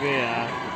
对呀。